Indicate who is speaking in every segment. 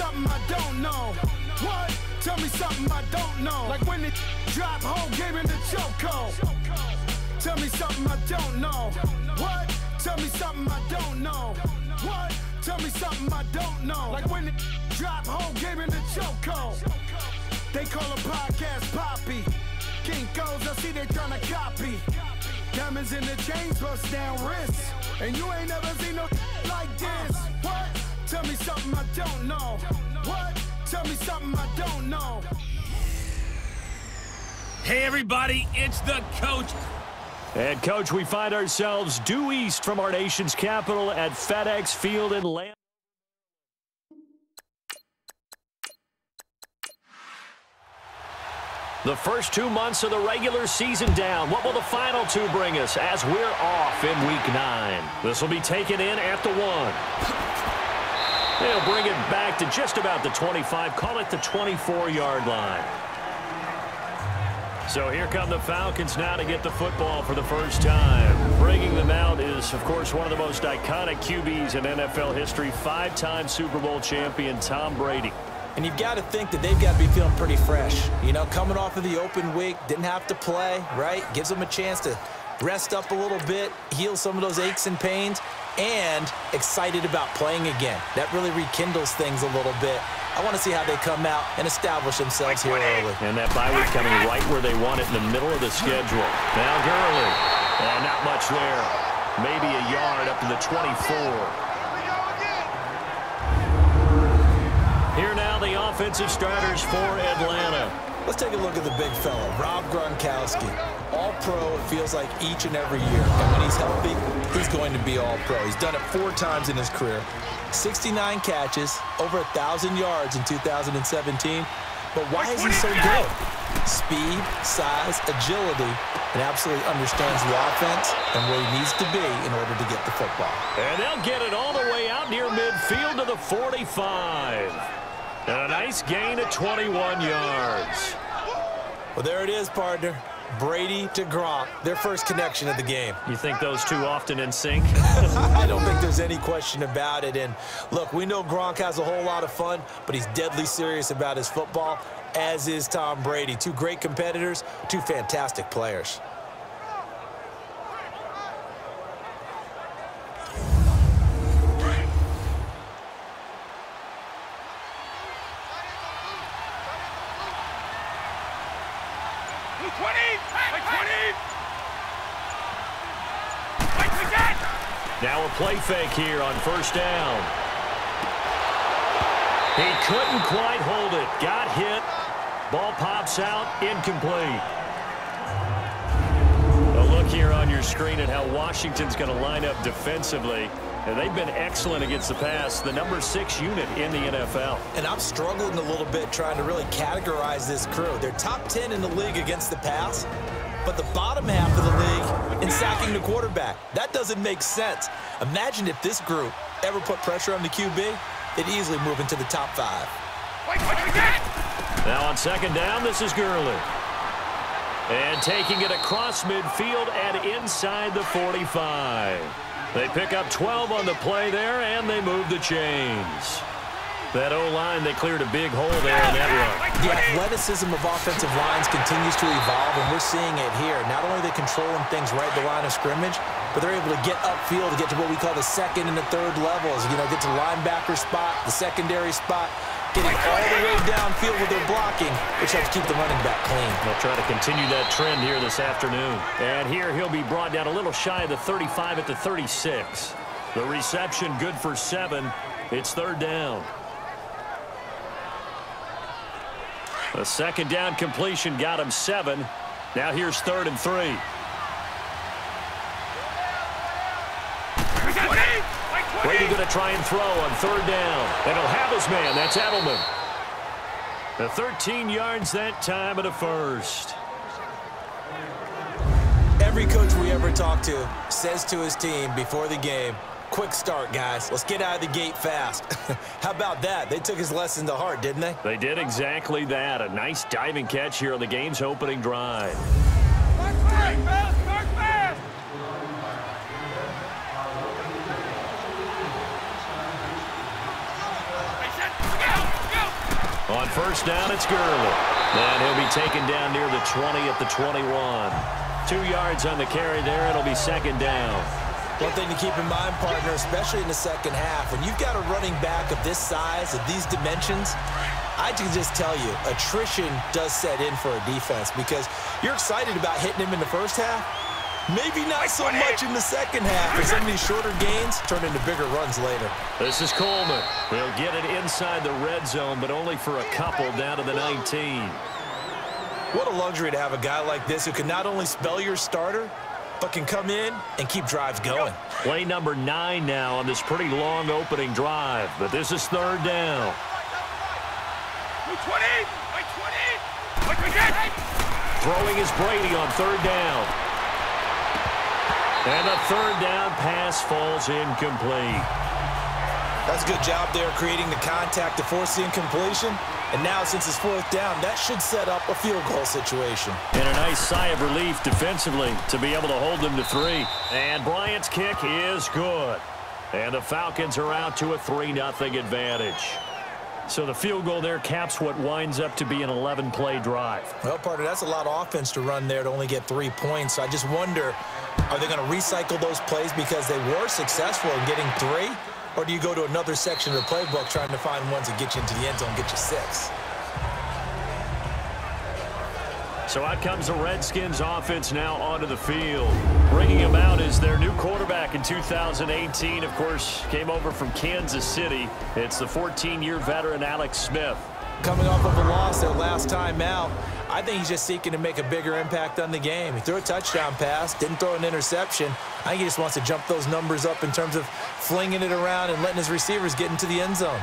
Speaker 1: something I don't know. What? Tell me something I don't know. Like when it drop whole game in the choco. Tell me something I don't know. What? Tell me something I don't know. What? Tell me something I don't know. Like when it drop whole game in the choco. They call a podcast Poppy. Kinkos, I see they tryna copy. Diamonds in the chains, bust down wrists. And you ain't never seen no like this. What? Tell me something I don't know. What? Tell me something I don't know.
Speaker 2: Hey, everybody, it's the coach.
Speaker 3: And, Coach, we find ourselves due east from our nation's capital at FedEx Field in Land. The first two months of the regular season down. What will the final two bring us as we're off in Week 9? This will be taken in at the one. They'll bring it back to just about the 25, call it the 24-yard line. So here come the Falcons now to get the football for the first time. Bringing them out is, of course, one of the most iconic QBs in NFL history, five-time Super Bowl champion Tom Brady.
Speaker 4: And you've got to think that they've got to be feeling pretty fresh. You know, coming off of the open week, didn't have to play, right? Gives them a chance to rest up a little bit, heal some of those aches and pains, and excited about playing again. That really rekindles things a little bit. I want to see how they come out and establish themselves here early.
Speaker 3: And that bye week coming right where they want it in the middle of the schedule. Now Gurley. And not much there. Maybe a yard up to the 24. Here now the offensive starters for Atlanta.
Speaker 4: Let's take a look at the big fella, Rob Gronkowski. All-pro, it feels like each and every year. And when he's healthy, he's going to be all-pro. He's done it four times in his career. 69 catches, over 1,000 yards in 2017. But why is he so good? Speed, size, agility, and absolutely understands the offense and where he needs to be in order to get the football.
Speaker 3: And they'll get it all the way out near midfield to the 45. And a nice gain of 21 yards.
Speaker 4: Well, there it is, partner. Brady to Gronk, their first connection of the game.
Speaker 3: You think those two often in sync?
Speaker 4: I don't think there's any question about it. And look, we know Gronk has a whole lot of fun, but he's deadly serious about his football, as is Tom Brady. Two great competitors, two fantastic players.
Speaker 3: Fake here on first down. He couldn't quite hold it. Got hit. Ball pops out. Incomplete. A look here on your screen at how Washington's going to line up defensively. And they've been excellent against the pass, the number six unit in the NFL.
Speaker 4: And I'm struggling a little bit trying to really categorize this crew. They're top 10 in the league against the pass, but the bottom half of the league in sacking the quarterback. That doesn't make sense. Imagine if this group ever put pressure on the QB, they'd easily move into the top five.
Speaker 3: Now on second down, this is Gurley. And taking it across midfield and inside the 45. They pick up 12 on the play there, and they move the chains. That O-line, they cleared a big hole there in that run.
Speaker 4: The athleticism of offensive lines continues to evolve, and we're seeing it here. Not only are they controlling things right at the line of scrimmage, but they're able to get upfield to get to what we call the second and the third levels. You know, get to linebacker spot, the secondary spot, getting all the way downfield with their blocking, which helps keep the running back clean.
Speaker 3: They'll try to continue that trend here this afternoon. And here he'll be brought down a little shy of the 35 at the 36. The reception good for seven. It's third down. A second down completion got him seven. Now here's third and three. Brady going to try and throw on third down. And he'll have his man. That's Edelman. The 13 yards that time at a first.
Speaker 4: Every coach we ever talk to says to his team before the game, quick start, guys. Let's get out of the gate fast. How about that? They took his lesson to heart, didn't they?
Speaker 3: They did exactly that. A nice diving catch here on the game's opening drive. On first down, it's Gurley. And he'll be taken down near the 20 at the 21. Two yards on the carry there. It'll be second down.
Speaker 4: One thing to keep in mind, partner, especially in the second half, when you've got a running back of this size, of these dimensions, I can just tell you, attrition does set in for a defense because you're excited about hitting him in the first half. Maybe not so much in the second half as some of these shorter gains turn into bigger runs later.
Speaker 3: This is Coleman. He'll get it inside the red zone, but only for a couple down to the 19.
Speaker 4: What a luxury to have a guy like this who can not only spell your starter, but can come in and keep drives going.
Speaker 3: Play number nine now on this pretty long opening drive, but this is third down. 20, 20, Throwing is Brady on third down. And the third down pass falls incomplete.
Speaker 4: That's a good job there creating the contact to force the incompletion. And now, since it's fourth down, that should set up a field goal situation.
Speaker 3: And a nice sigh of relief defensively to be able to hold them to three. And Bryant's kick is good. And the Falcons are out to a 3-0 advantage. So the field goal there caps what winds up to be an 11-play drive.
Speaker 4: Well, partner, that's a lot of offense to run there to only get three points. So I just wonder, are they going to recycle those plays because they were successful in getting three? Or do you go to another section of the playbook trying to find ones that get you into the end zone, get you six?
Speaker 3: So out comes the Redskins offense now onto the field. Bringing him out is their new quarterback in 2018. Of course, came over from Kansas City. It's the 14-year veteran Alex Smith.
Speaker 4: Coming off of a loss their last time out, I think he's just seeking to make a bigger impact on the game. He threw a touchdown pass, didn't throw an interception. I think he just wants to jump those numbers up in terms of flinging it around and letting his receivers get into the end zone.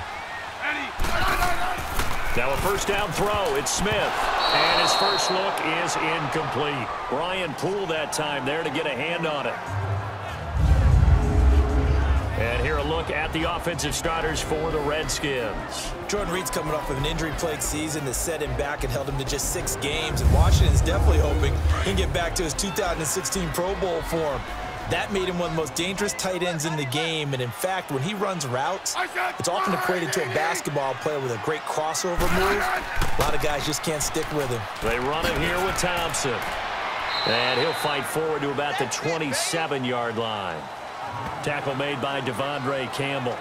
Speaker 3: Now a first down throw. It's Smith. And his first look is incomplete. Brian Poole that time there to get a hand on it. And here a look at the offensive starters for the Redskins.
Speaker 4: Jordan Reed's coming off of an injury-plagued season that set him back and held him to just six games. And Washington's definitely hoping he can get back to his 2016 Pro Bowl form. That made him one of the most dangerous tight ends in the game. And in fact, when he runs routes, it's often equated to a basketball player with a great crossover move. A lot of guys just can't stick with him.
Speaker 3: They run it here with Thompson. And he'll fight forward to about the 27-yard line. Tackle made by De'Vondre Campbell.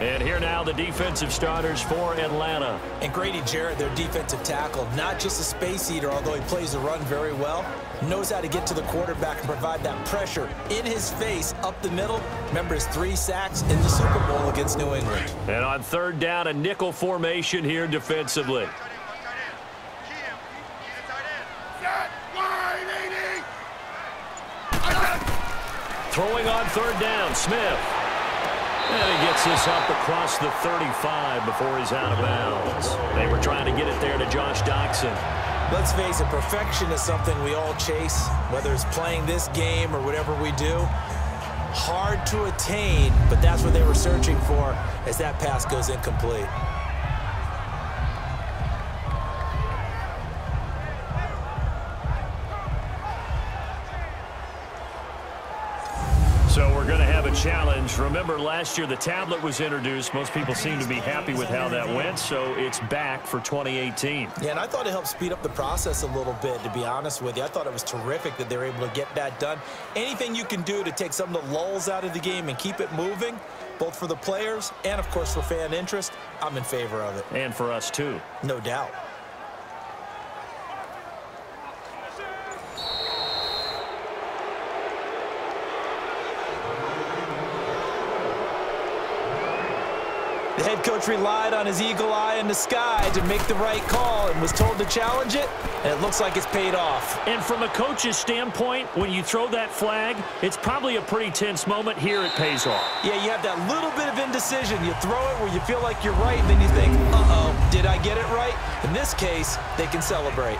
Speaker 3: And here now the defensive starters for Atlanta.
Speaker 4: And Grady Jarrett, their defensive tackle, not just a space eater, although he plays the run very well, knows how to get to the quarterback and provide that pressure in his face up the middle. Remember his three sacks in the Super Bowl against New England.
Speaker 3: And on third down, a nickel formation here defensively. Throwing on third down, Smith. And he gets this up across the 35 before he's out of bounds. They were trying to get it there to Josh Doctson.
Speaker 4: Let's face it, perfection is something we all chase, whether it's playing this game or whatever we do. Hard to attain, but that's what they were searching for as that pass goes incomplete.
Speaker 3: Remember, last year the tablet was introduced. Most people seem to be happy with how that went, so it's back for 2018.
Speaker 4: Yeah, and I thought it helped speed up the process a little bit, to be honest with you. I thought it was terrific that they were able to get that done. Anything you can do to take some of the lulls out of the game and keep it moving, both for the players and, of course, for fan interest, I'm in favor of it.
Speaker 3: And for us, too.
Speaker 4: No doubt. The head coach relied on his eagle eye in the sky to make the right call and was told to challenge it, and it looks like it's paid off.
Speaker 3: And from a coach's standpoint, when you throw that flag, it's probably a pretty tense moment. Here it pays off.
Speaker 4: Yeah, you have that little bit of indecision. You throw it where you feel like you're right, and then you think, uh-oh, did I get it right? In this case, they can celebrate.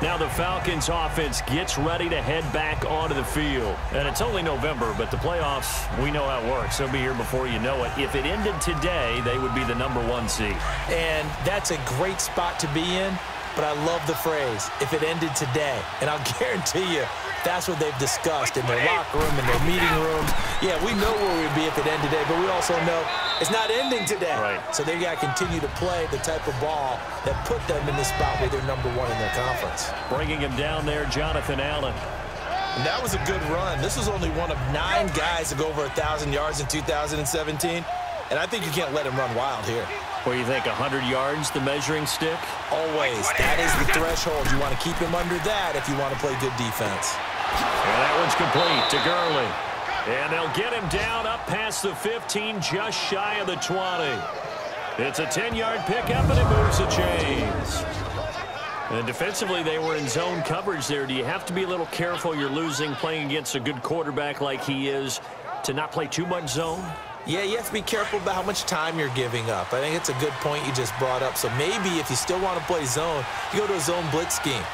Speaker 3: Now the Falcons offense gets ready to head back onto the field. And it's only November, but the playoffs, we know how it works. They'll be here before you know it. If it ended today, they would be the number one seed.
Speaker 4: And that's a great spot to be in, but I love the phrase, if it ended today. And I'll guarantee you, That's what they've discussed in their locker room, in their meeting rooms. Yeah, we know where we'd be if it ended today, but we also know it's not ending today.
Speaker 3: Right.
Speaker 4: So they've got to continue to play the type of ball that put them in the spot where they're number one in their conference.
Speaker 3: Bringing him down there, Jonathan Allen.
Speaker 4: And that was a good run. This was only one of nine guys to go over 1,000 yards in 2017. And I think you can't let him run wild here.
Speaker 3: What do you think, 100 yards, the measuring stick?
Speaker 4: Always. That is the threshold. You want to keep him under that if you want to play good defense.
Speaker 3: And that one's complete to Gurley. And they'll get him down up past the 15, just shy of the 20. It's a 10-yard pickup, and it moves the chains. And defensively, they were in zone coverage there. Do you have to be a little careful you're losing playing against a good quarterback like he is to not play too much zone?
Speaker 4: Yeah, you have to be careful about how much time you're giving up. I think it's a good point you just brought up. So maybe if you still want to play zone, you go to a zone blitz scheme.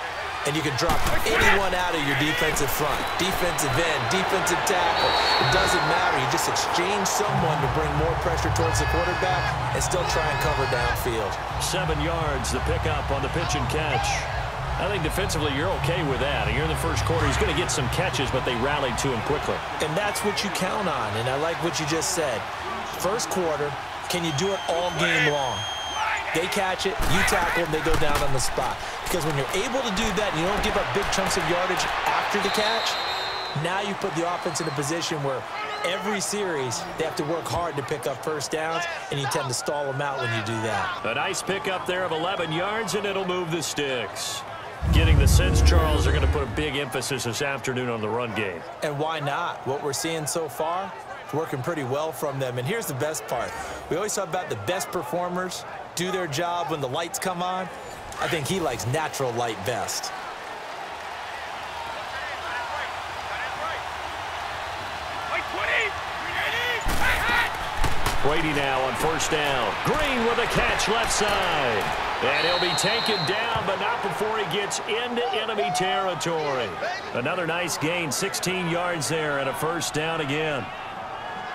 Speaker 4: And you can drop anyone out of your defensive front. Defensive end, defensive tackle. It doesn't matter. You just exchange someone to bring more pressure towards the quarterback and still try and cover downfield.
Speaker 3: Seven yards, the pickup on the pitch and catch. I think defensively you're okay with that. And you're in the first quarter. He's going to get some catches, but they rallied to him quickly.
Speaker 4: And that's what you count on, and I like what you just said. First quarter, can you do it all game long? They catch it, you tackle them, they go down on the spot. Because when you're able to do that and you don't give up big chunks of yardage after the catch, now you put the offense in a position where every series they have to work hard to pick up first downs, and you tend to stall them out when you do that.
Speaker 3: A nice pickup there of 11 yards, and it'll move the sticks. Getting the sense, Charles, are going to put a big emphasis this afternoon on the run game.
Speaker 4: And why not? What we're seeing so far, is working pretty well from them. And here's the best part. We always talk about the best performers do their job when the lights come on. I think he likes natural light best.
Speaker 3: Brady now on first down. Green with a catch left side. And he'll be taken down, but not before he gets into enemy territory. Another nice gain, 16 yards there, and a first down again.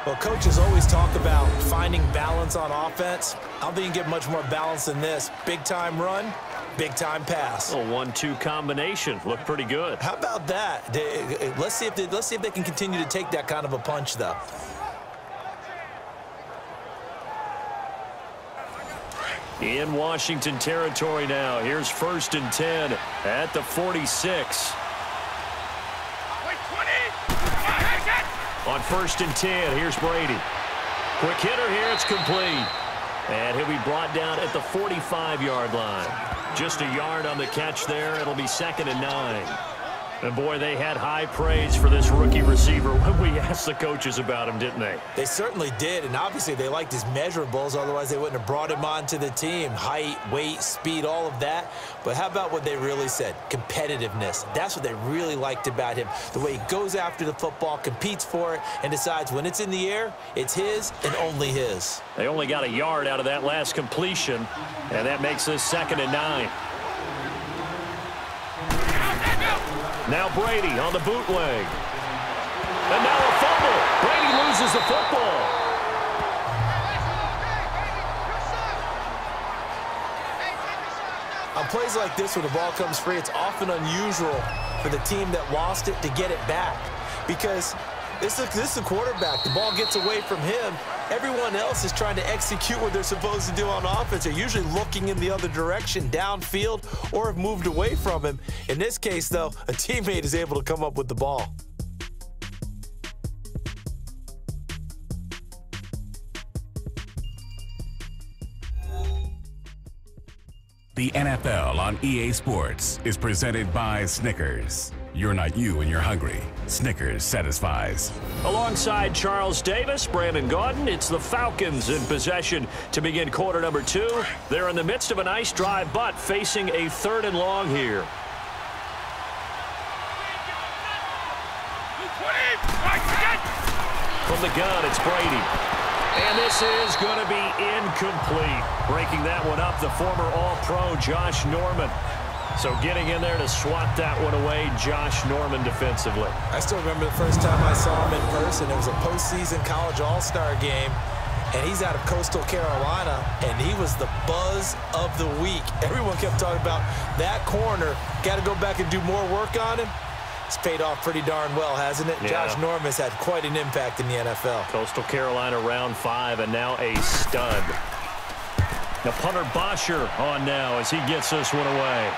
Speaker 4: Well, coaches always talk about finding balance on offense. I don't think you can get much more balance than this. Big-time run, big-time pass.
Speaker 3: A one-two combination. Looked pretty good.
Speaker 4: How about that? Eh, let's see if they, let's see if they can continue to take that kind of a punch, though.
Speaker 3: In Washington territory now. Here's first and 10 at the 46. On first and 10, here's Brady. Quick hitter here, it's complete. And he'll be brought down at the 45-yard line. Just a yard on the catch there. It'll be second and nine. And, boy, they had high praise for this rookie receiver when we asked the coaches about him, didn't they?
Speaker 4: They certainly did, and obviously they liked his measurables. Otherwise, they wouldn't have brought him onto the team. Height, weight, speed, all of that. But how about what they really said? Competitiveness. That's what they really liked about him. The way he goes after the football, competes for it, and decides when it's in the air, it's his and only his.
Speaker 3: They only got a yard out of that last completion, and that makes this second and nine. Now Brady on the bootleg. And now a fumble. Brady loses the football.
Speaker 4: On plays like this where the ball comes free, it's often unusual for the team that lost it to get it back. Because this is, this is a quarterback. The ball gets away from him. Everyone else is trying to execute what they're supposed to do on offense. They're usually looking in the other direction, downfield, or have moved away from him. In this case, though, a teammate is able to come up with the ball.
Speaker 5: The NFL on EA Sports is presented by Snickers. You're not you when you're hungry. Snickers satisfies.
Speaker 3: Alongside Charles Davis, Brandon Gaudin, it's the Falcons in possession to begin quarter number two. They're in the midst of a nice drive, but facing a third and long here. From the gun, it's Brady. And this is going to be incomplete. Breaking that one up, the former All-Pro Josh Norman. So getting in there to swat that one away, Josh Norman defensively.
Speaker 4: I still remember the first time I saw him in person. It was a postseason college all-star game, and he's out of Coastal Carolina, and he was the buzz of the week. Everyone kept talking about that corner. Got to go back and do more work on him. It's paid off pretty darn well, hasn't it?
Speaker 3: Yeah.
Speaker 4: Josh Norman has had quite an impact in the NFL.
Speaker 3: Coastal Carolina round five, and now a stud. The punter Bosher on now as he gets this one away.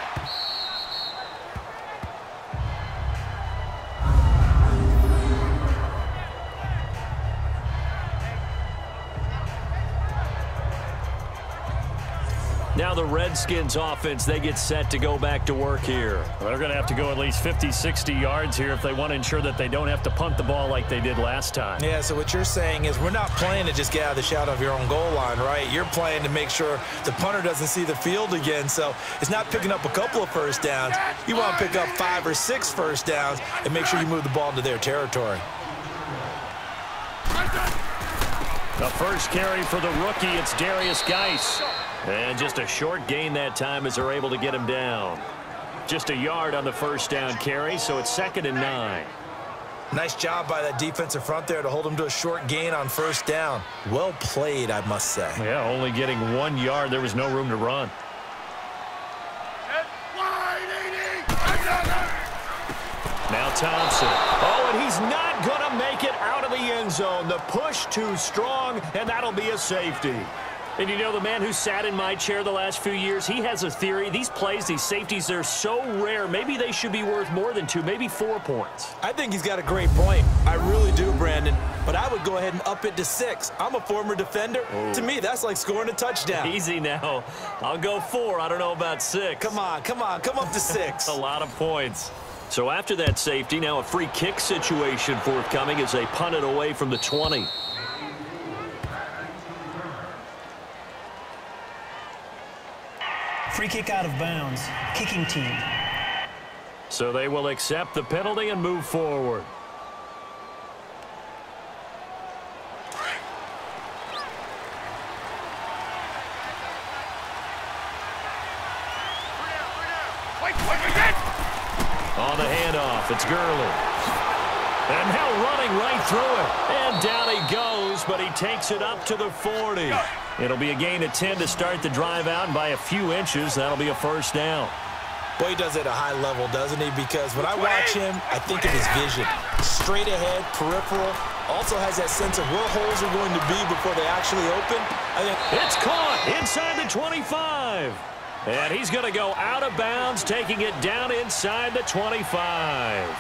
Speaker 3: The Redskins offense, they get set to go back to work here. They're going to have to go at least 50, 60 yards here if they want to ensure that they don't have to punt the ball like they did last time.
Speaker 4: Yeah, so what you're saying is we're not playing to just get out of the shadow of your own goal line, right? You're playing to make sure the punter doesn't see the field again. So it's not picking up a couple of first downs. You want to pick up five or six first downs and make sure you move the ball into their territory.
Speaker 3: The first carry for the rookie, it's Derrius Guice. And just a short gain that time as they're able to get him down. Just a yard on the first down carry, so it's second and nine.
Speaker 4: Nice job by that defensive front there to hold him to a short gain on first down. Well played, I must say.
Speaker 3: Yeah, only getting one yard. There was no room to run. Now Thompson. Oh, and he's not going to make it out of the end zone. The push too strong, and that'll be a safety. And you know, the man who sat in my chair the last few years, he has a theory. These plays, these safeties, they're so rare. Maybe they should be worth more than two, maybe four points.
Speaker 4: I think he's got a great point. I really do, Brandon. But I would go ahead and up it to six. I'm a former defender. Oh. To me, that's like scoring a touchdown.
Speaker 3: Easy now. I'll go four. I don't know about six.
Speaker 4: Come on, come on, come up to six.
Speaker 3: a lot of points. So after that safety, now a free kick situation forthcoming as they punt it away from the 20.
Speaker 6: Free kick out of bounds. Kicking team.
Speaker 3: So they will accept the penalty and move forward. On the handoff, it's Gurley. And now running right through it. And down he goes, but he takes it up to the 40. It'll be a gain of 10 to start the drive out, and by a few inches, that'll be a first down.
Speaker 4: Boy, he does it at a high level, doesn't he? Because when I watch him, I think of his vision. Straight ahead, peripheral. Also has that sense of where holes are going to be before they actually open. I think
Speaker 3: It's caught inside the 25. And he's going to go out of bounds, taking it down inside the 25.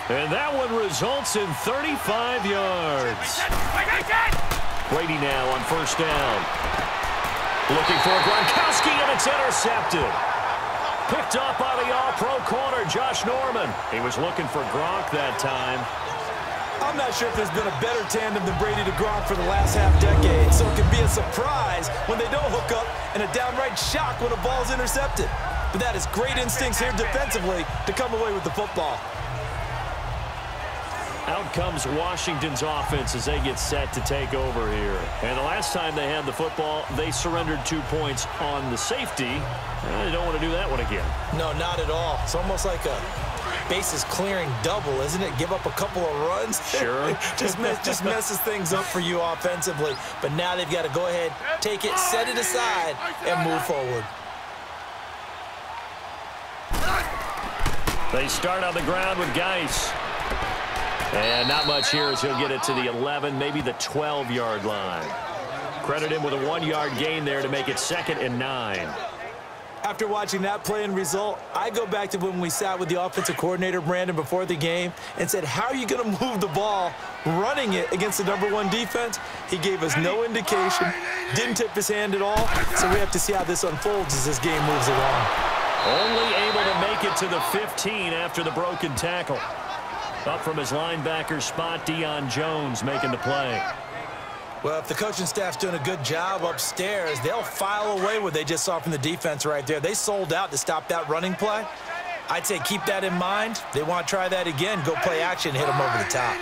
Speaker 3: And that one results in 35 yards. Brady now on first down. Looking for Gronkowski, and it's intercepted. Picked up by the all-pro corner, Josh Norman. He was looking for Gronk that time.
Speaker 4: I'm not sure if there's been a better tandem than Brady to Gronk for the last half decade, so it can be a surprise when they don't hook up and a downright shock when a ball's intercepted. But that is great instincts here defensively to come away with the football.
Speaker 3: Out comes Washington's offense as they get set to take over here. And the last time they had the football, they surrendered two points on the safety. And they don't want to do that one again.
Speaker 4: No, not at all. It's almost like a bases clearing double, isn't it? Give up a couple of runs.
Speaker 3: Sure.
Speaker 4: just, mess, just messes things up for you offensively. But now they've got to go ahead, take it, set it aside, and move forward.
Speaker 3: They start on the ground with Guice. And not much here as he'll get it to the 11, maybe the 12-yard line. Credit him with a one-yard gain there to make it second and nine.
Speaker 4: After watching that play and result, I go back to when we sat with the offensive coordinator, Brandon, before the game and said, how are you going to move the ball running it against the number one defense? He gave us no indication, didn't tip his hand at all, so we have to see how this unfolds as this game moves along.
Speaker 3: Only able to make it to the 15 after the broken tackle. Up from his linebacker spot, Deion Jones making the play.
Speaker 4: Well, if the coaching staff's doing a good job upstairs, they'll file away what they just saw from the defense right there. They sold out to stop that running play. I'd say keep that in mind. They want to try that again. Go play action, hit them over the top.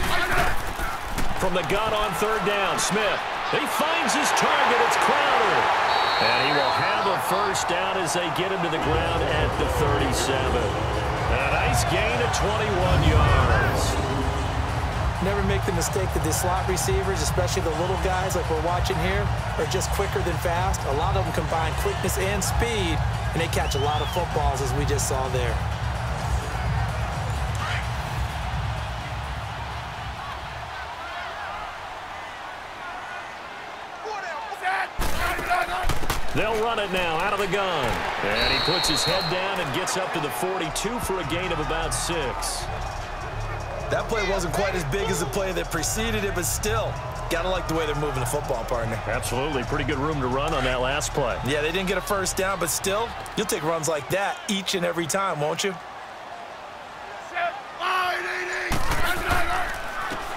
Speaker 3: From the gun on third down, Smith. He finds his target. It's Crowder. And he will have a first down as they get him to the ground at the 37. A nice gain of 21 yards.
Speaker 4: Never make the mistake that the slot receivers, especially the little guys like we're watching here, are just quicker than fast. A lot of them combine quickness and speed, and they catch a lot of footballs as we just saw there.
Speaker 3: They'll run it now out of the gun. And he puts his head down and gets up to the 42 for a gain of about six.
Speaker 4: That play wasn't quite as big as the play that preceded it, but still, gotta like the way they're moving the football, partner.
Speaker 3: Absolutely. Pretty good room to run on that last play.
Speaker 4: Yeah, they didn't get a first down, but still, you'll take runs like that each and every time, won't you?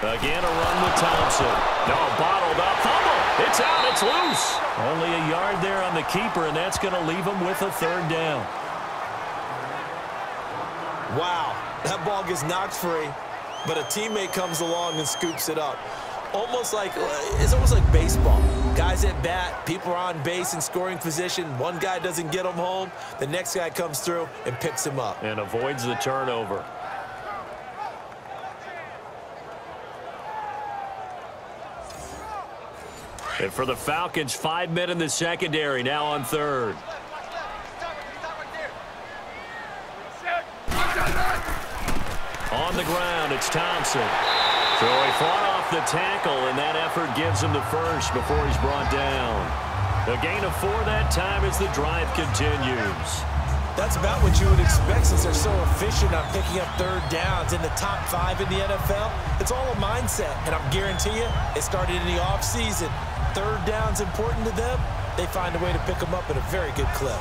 Speaker 3: Again, a run with Thompson. No. Fumble. It's out. It's loose. Only a yard there on the keeper, and that's going to leave him with a third down.
Speaker 4: Wow, that ball gets knocked free, but a teammate comes along and scoops it up. Almost like, it's almost like baseball. Guys at bat, people are on base in scoring position. One guy doesn't get him home. The next guy comes through and picks him up.
Speaker 3: And avoids the turnover. And for the Falcons, five men in the secondary, now on third. On the ground, it's Thompson. So he fought off the tackle, and that effort gives him the first before he's brought down. A gain of four that time as the drive continues.
Speaker 4: That's about what you would expect since they're so efficient on picking up third downs in the top five in the NFL. It's all a mindset, and I'm guarantee you it started in the offseason. Third down's important to them. They find a way to pick them up at a very good clip.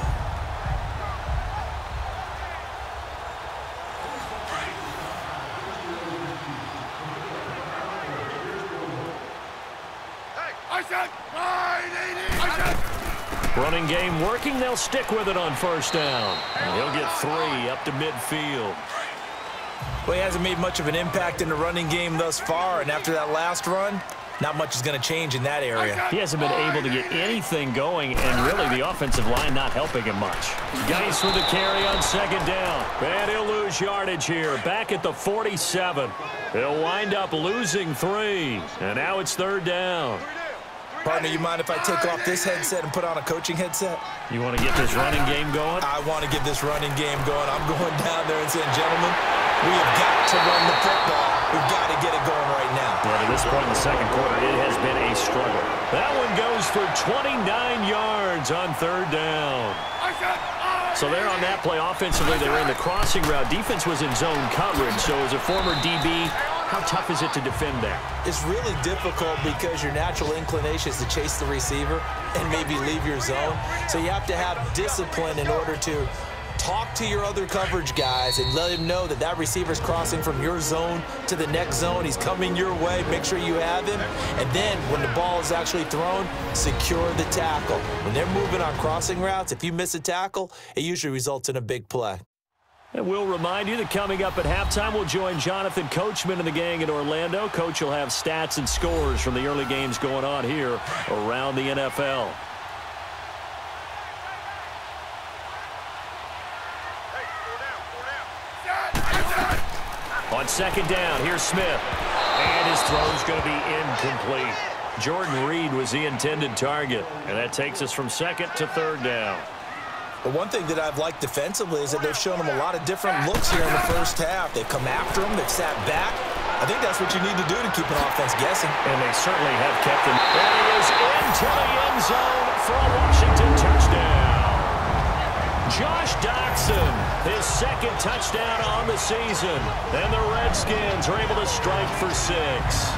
Speaker 3: Running game working. They'll stick with it on first down. And he'll get three up to midfield.
Speaker 4: Well, he hasn't made much of an impact in the running game thus far, and after that last run, not much is going to change in that area.
Speaker 3: He hasn't been able to get anything going, and really the offensive line not helping him much. Guice with the carry on second down. And he'll lose yardage here. Back at the 47. He'll wind up losing three. And now it's third down.
Speaker 4: Partner, you mind if I take off this headset and put on a coaching headset?
Speaker 3: You want to get this running game going?
Speaker 4: I want to get this running game going. I'm going down there and saying, gentlemen, we have got to run the football. We've got to get it going
Speaker 3: this point in the second quarter, it has been a struggle. That one goes for 29 yards on third down. So there on that play, offensively, they ran the crossing route. Defense was in zone coverage, so as a former DB, how tough is it to defend that?
Speaker 4: It's really difficult because your natural inclination is to chase the receiver and maybe leave your zone. So you have to have discipline in order to talk to your other coverage guys and let him know that that receiver's crossing from your zone to the next zone. He's coming your way. Make sure you have him. And then when the ball is actually thrown, secure the tackle. When they're moving on crossing routes, if you miss a tackle, it usually results in a big play.
Speaker 3: And we'll remind you that coming up at halftime, we'll join Jonathan Coachman and the gang in Orlando. Coach will have stats and scores from the early games going on here around the NFL. On second down, here's Smith. And his throw's going to be incomplete. Jordan Reed was the intended target. And that takes us from second to third down.
Speaker 4: The one thing that I've liked defensively is that they've shown him a lot of different looks here in the first half. They've come after him. They've sat back. I think that's what you need to do to keep an offense guessing.
Speaker 3: And they certainly have kept him. And he is into the end zone for a Washington. Josh Doctson, his second touchdown on the season. And the Redskins are able to strike for six.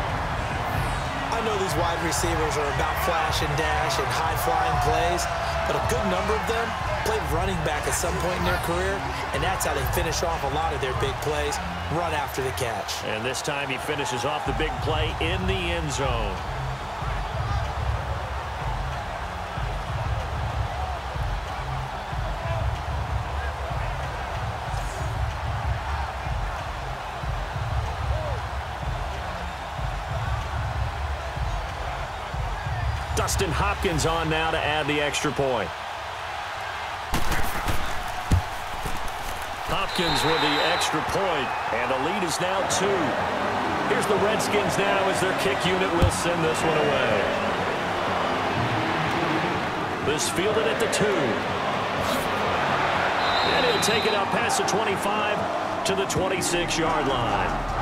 Speaker 4: I know these wide receivers are about flash and dash and high-flying plays, but a good number of them played running back at some point in their career, and that's how they finish off a lot of their big plays, run after the catch.
Speaker 3: And this time he finishes off the big play in the end zone. Dustin Hopkins on now to add the extra point. Hopkins with the extra point, and the lead is now two. Here's the Redskins now as their kick unit will send this one away. This fielded at the two. And he'll take it up past the 25 to the 26-yard line.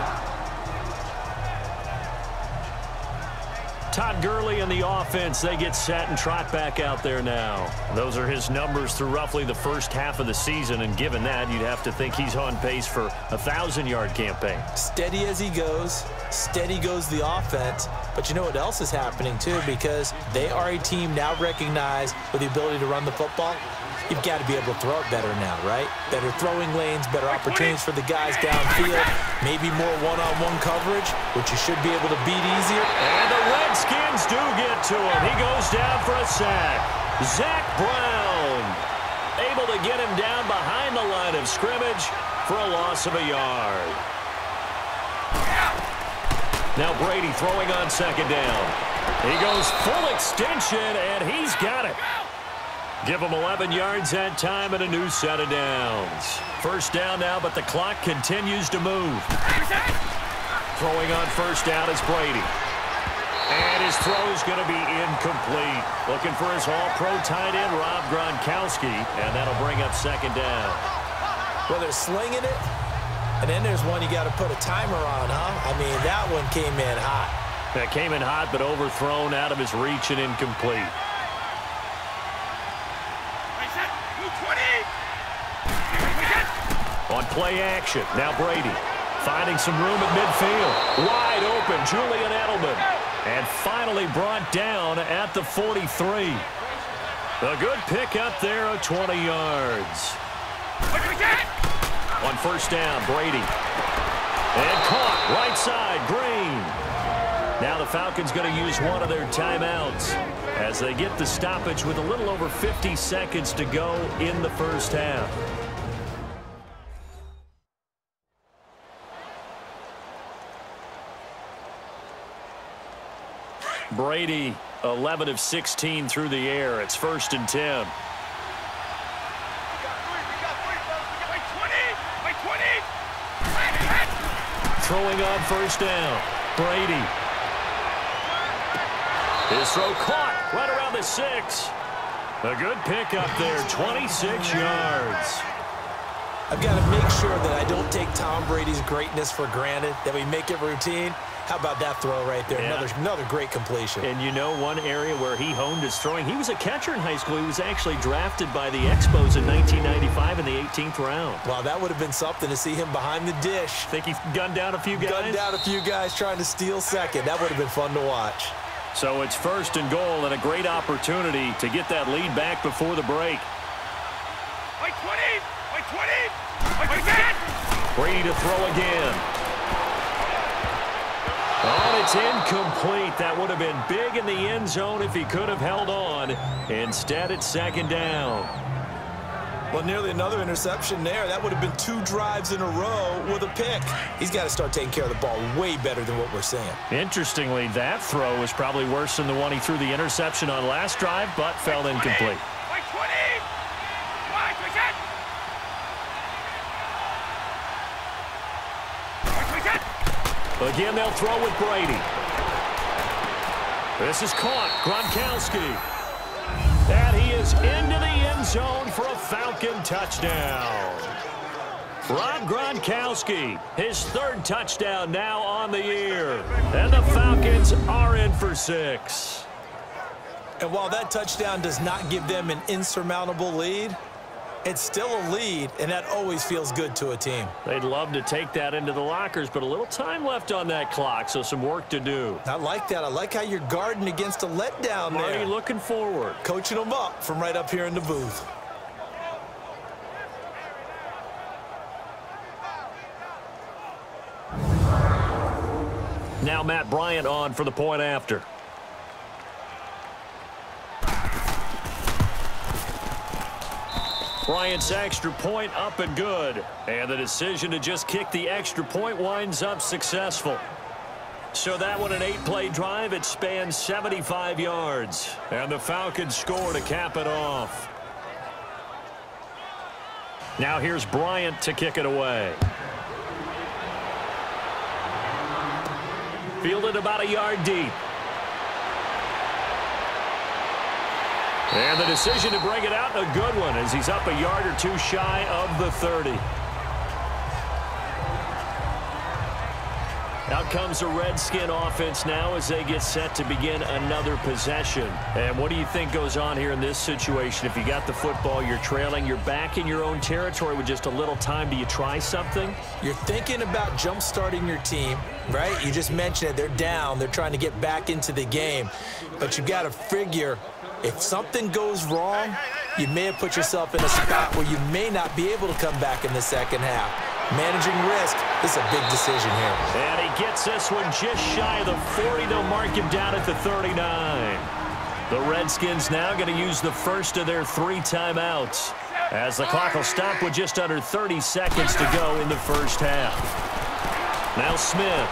Speaker 3: The offense, they get set and trot back out there now. Those are his numbers through roughly the first half of the season, and given that, you'd have to think he's on pace for a 1,000-yard campaign.
Speaker 4: Steady as he goes, steady goes the offense, but you know what else is happening, too, because they are a team now recognized with the ability to run the football you've got to be able to throw it better now, right? Better throwing lanes, better opportunities for the guys downfield, maybe more one-on-one -on -one coverage, which you should be able to beat easier.
Speaker 3: And the Redskins do get to him. He goes down for a sack. Zach Brown able to get him down behind the line of scrimmage for a loss of a yard. Now Brady throwing on second down. He goes full extension, and he's got it. Give them 11 yards that time and a new set of downs. First down now, but the clock continues to move. Throwing on first down is Brady. And his throw is going to be incomplete. Looking for his all-pro tight end, Rob Gronkowski, and that'll bring up second down.
Speaker 4: Well, they're slinging it, and then there's one you got to put a timer on, huh? I mean, that one came in hot.
Speaker 3: That came in hot, but overthrown out of his reach and incomplete. On play action, now Brady finding some room at midfield. Wide open, Julian Edelman. And finally brought down at the 43. A good pick up there of 20 yards. On first down, Brady. And caught right side, Green. Now the Falcons going to use one of their timeouts as they get the stoppage with a little over 50 seconds to go in the first half. Brady, 11 of 16 through the air. It's first and 10. Throwing on first down. Brady. His throw caught right around the six. A good pick up there, 26 yards.
Speaker 4: I've got to make sure that I don't take Tom Brady's greatness for granted, that we make it routine. How about that throw right there? Yeah. Another, another great completion.
Speaker 3: And you know one area where he honed his throwing, he was a catcher in high school. He was actually drafted by the Expos in 1995 in the 18th round.
Speaker 4: Wow, that would have been something to see him behind the dish.
Speaker 3: Think he gunned down a few guys?
Speaker 4: Gunned down a few guys trying to steal second. That would have been fun to watch.
Speaker 3: So it's first and goal and a great opportunity to get that lead back before the break.
Speaker 2: Like 20! Like 20! Like that!
Speaker 3: Brady to throw again. Oh, it's incomplete. That would have been big in the end zone if he could have held on. Instead, it's second down.
Speaker 4: Well, nearly another interception there. That would have been two drives in a row with a pick. He's got to start taking care of the ball way better than what we're seeing.
Speaker 3: Interestingly, that throw was probably worse than the one he threw the interception on last drive, but fell incomplete. Again, they'll throw with Brady. This is caught. Gronkowski. And he is into the end zone for a Falcon touchdown. Rob Gronkowski, his third touchdown now on the year. And the Falcons are in for six.
Speaker 4: And while that touchdown does not give them an insurmountable lead, it's still a lead, and that always feels good to a team.
Speaker 3: They'd love to take that into the lockers, but a little time left on that clock, so some work to do.
Speaker 4: I like that. I like how you're guarding against a letdown
Speaker 3: Marty
Speaker 4: there.
Speaker 3: looking forward.
Speaker 4: Coaching them up from right up here in the booth.
Speaker 3: Now Matt Bryant on for the point after. Bryant's extra point up and good. And the decision to just kick the extra point winds up successful. So that one an eight-play drive. It spans 75 yards. And the Falcons score to cap it off. Now here's Bryant to kick it away. Fielded about a yard deep. And the decision to bring it out, a good one, as he's up a yard or two shy of the 30. Out comes the Redskin offense now as they get set to begin another possession. And what do you think goes on here in this situation? If you got the football, you're trailing, you're back in your own territory with just a little time. Do you try something?
Speaker 4: You're thinking about jump-starting your team, right? You just mentioned it. They're down. They're trying to get back into the game. But you've got to figure if something goes wrong, you may have put yourself in a spot where you may not be able to come back in the second half. Managing risk is a big decision here.
Speaker 3: And he gets this one just shy of the 40. They'll mark him down at the 39. The Redskins now going to use the first of their three timeouts as the clock will stop with just under 30 seconds to go in the first half. Now Smith.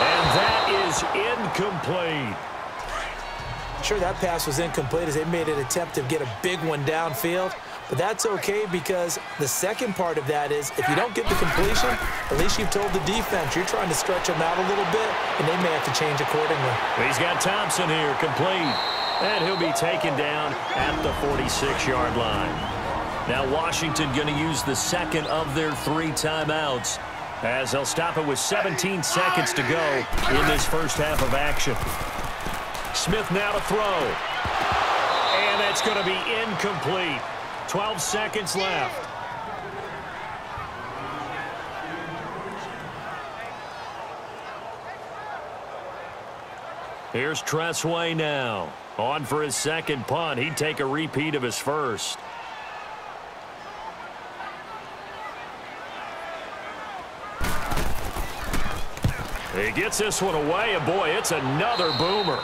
Speaker 3: And that is incomplete.
Speaker 4: Sure, that pass was incomplete as they made an attempt to get a big one downfield. But that's okay because the second part of that is if you don't get the completion, at least you've told the defense you're trying to stretch them out a little bit, and they may have to change accordingly.
Speaker 3: He's got Thompson here, complete. And he'll be taken down at the 46-yard line. Now Washington going to use the second of their three timeouts as they'll stop it with 17 seconds to go in this first half of action. Smith now to throw. And it's going to be incomplete. 12 seconds left. Here's Tress Way now. On for his second punt. He'd take a repeat of his first. He gets this one away, and boy, it's another boomer.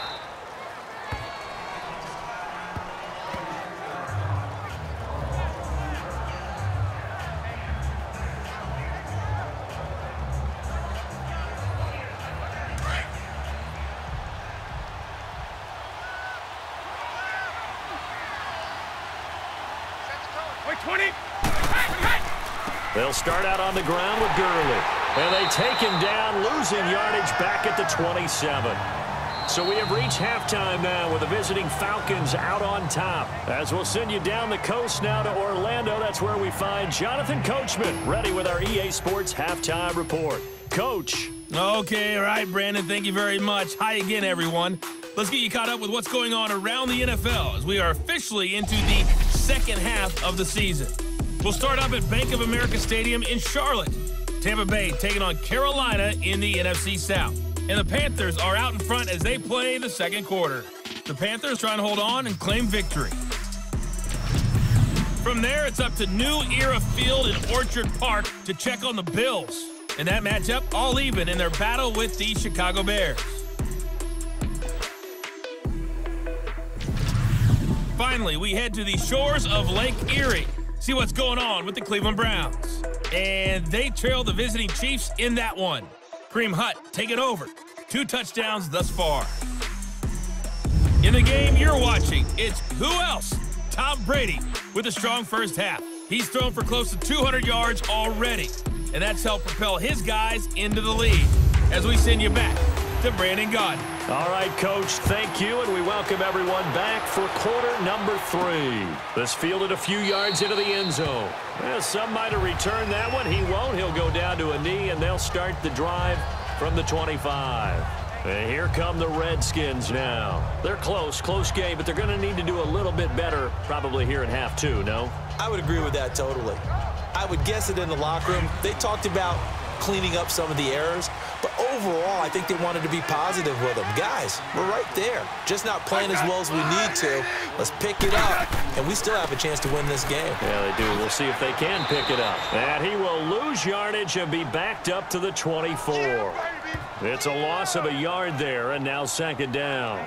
Speaker 3: They'll start out on the ground with Gurley. And they take him down, losing yardage back at the 27. So we have reached halftime now with the visiting Falcons out on top. As we'll send you down the coast now to Orlando, that's where we find Jonathan Coachman ready with our EA Sports halftime report. Coach.
Speaker 7: Okay, all right, Brandon, thank you very much. Hi again, everyone. Let's get you caught up with what's going on around the NFL as we are officially into the second half of the season. We'll start off at Bank of America Stadium in Charlotte. Tampa Bay taking on Carolina in the NFC South. And the Panthers are out in front as they play the second quarter. The Panthers trying to hold on and claim victory. From there, it's up to New Era Field in Orchard Park to check on the Bills. And that matchup all even in their battle with the Chicago Bears. Finally, we head to the shores of Lake Erie see what's going on with the Cleveland Browns. And they trail the visiting Chiefs in that one. Kareem Hunt take it over. Two touchdowns thus far. In the game you're watching, it's who else? Tom Brady with a strong first half. He's thrown for close to 200 yards already, and that's helped propel his guys into the lead. As we send you back to Brandon Gaudin.
Speaker 3: All right, Coach, thank you, and we welcome everyone back for quarter number three. This fielded a few yards into the end zone. Well, some might have returned that one. He won't. He'll go down to a knee, and they'll start the drive from the 25. And here come the Redskins now. They're close, close game, but they're going to need to do a little bit better probably here in half two, no?
Speaker 4: I would agree with that totally. I would guess it in the locker room. They talked about cleaning up some of the errors. But overall, I think they wanted to be positive with them. Guys, we're right there. Just not playing as well as we need to. Let's pick it up, and we still have a chance to win this game.
Speaker 3: Yeah, they do. We'll see if they can pick it up. And he will lose yardage and be backed up to the 24. It's a loss of a yard there, and now second down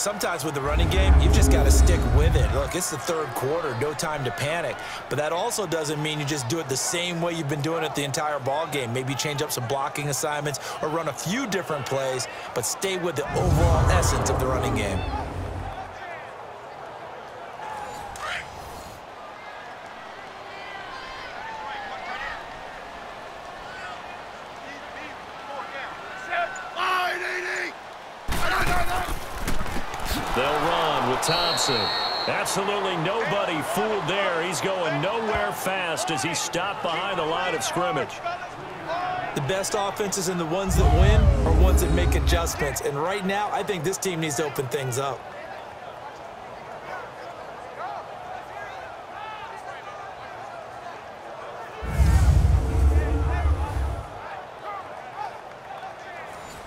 Speaker 4: sometimes with the running game, you've just got to stick with it. Look, it's the third quarter, no time to panic. But that also doesn't mean you just do it the same way you've been doing it the entire ball game. Maybe change up some blocking assignments or run a few different plays, but stay with the overall essence of the running game.
Speaker 3: Absolutely nobody fooled there. He's going nowhere fast as he stopped behind the line of scrimmage.
Speaker 4: The best offenses and the ones that win are ones that make adjustments. And right now, I think this team needs to open things up.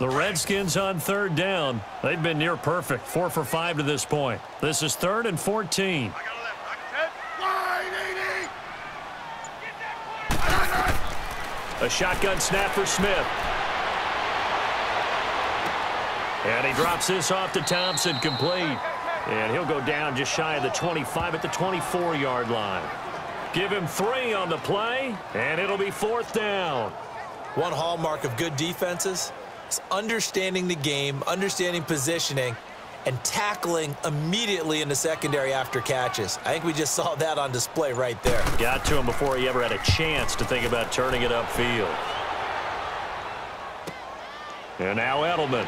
Speaker 3: The Redskins on third down. They've been near perfect, four for five to this point. This is third and 14. A shotgun snap for Smith. And he drops this off to Thompson, complete. And he'll go down just shy of the 25 at the 24-yard line. Give him three on the play, and it'll be fourth down.
Speaker 4: One hallmark of good defenses understanding the game, understanding positioning, and tackling immediately in the secondary after catches. I think we just saw that on display right there.
Speaker 3: Got to him before he ever had a chance to think about turning it upfield. And now Edelman.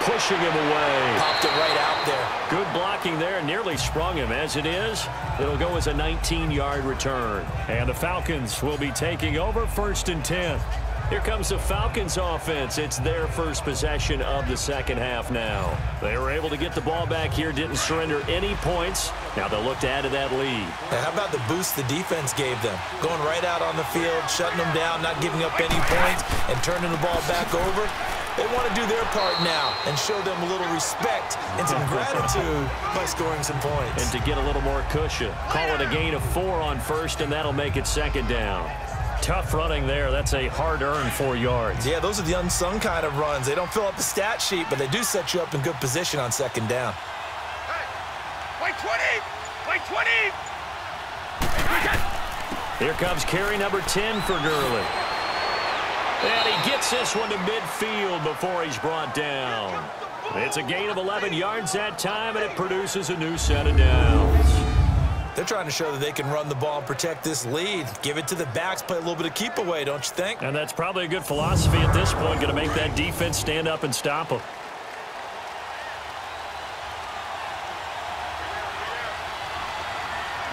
Speaker 3: Pushing him away.
Speaker 4: Popped it right out there.
Speaker 3: Good blocking there. Nearly sprung him. As it is, it'll go as a 19-yard return. And the Falcons will be taking over first and 10. Here comes the Falcons offense. It's their first possession of the second half now. They were able to get the ball back here, didn't surrender any points. Now they'll look to add to that lead.
Speaker 4: How about the boost the defense gave them? Going right out on the field, shutting them down, not giving up any points, and turning the ball back over. They want to do their part now and show them a little respect and some gratitude by scoring some points.
Speaker 3: And to get a little more cushion. Call it a gain of four on first, and that'll make it second down. Tough running there. That's a hard-earned four yards.
Speaker 4: Yeah, those are the unsung kind of runs. They don't fill up the stat sheet, but they do set you up in good position on second down.
Speaker 2: Hey, wait 20! Wait 20!
Speaker 3: Here comes carry number 10 for Gurley. And he gets this one to midfield before he's brought down. It's a gain of 11 yards that time, and it produces a new set of downs.
Speaker 4: They're trying to show that they can run the ball and protect this lead. Give it to the backs, play a little bit of keep away, don't you think?
Speaker 3: And that's probably a good philosophy at this point, going to make that defense stand up and stop them.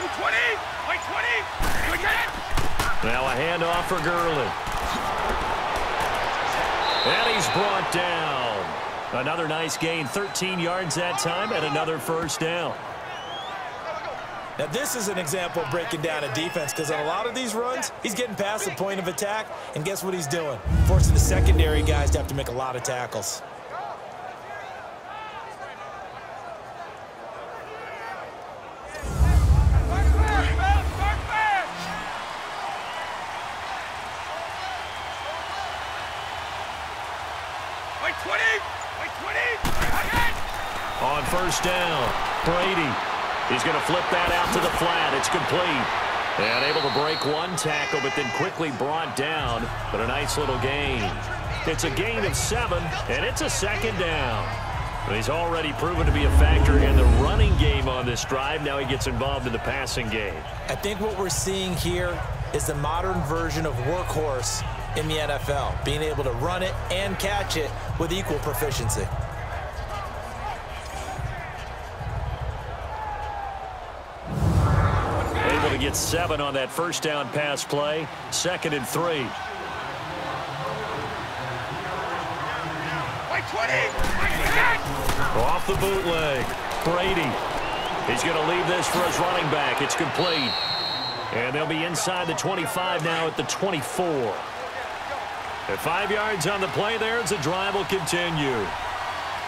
Speaker 2: Wait 20! 20! Wait 10!
Speaker 3: Now a handoff for Gurley. And he's brought down. Another nice gain, 13 yards that time, and another first down.
Speaker 4: Now, this is an example of breaking down a defense because on a lot of these runs, he's getting past the point of attack, and guess what he's doing? Forcing the secondary guys to have to make a lot of tackles.
Speaker 2: Wait 20! Wait 20! Again!
Speaker 3: On first down, Brady. He's going to flip that out to the flat. It's complete. And able to break one tackle, but then quickly brought down. But a nice little gain. It's a gain of seven, and it's a second down. But he's already proven to be a factor in the running game on this drive. Now he gets involved in the passing game.
Speaker 4: I think what we're seeing here is the modern version of workhorse in the NFL, being able to run it and catch it with equal proficiency.
Speaker 3: Seven on that first down pass play. Second and three.
Speaker 2: Wait 20! Wait again!
Speaker 3: Off the bootleg. Brady. He's going to leave this for his running back. It's complete. And they'll be inside the 25 now at the 24. At five yards on the play there as the drive will continue.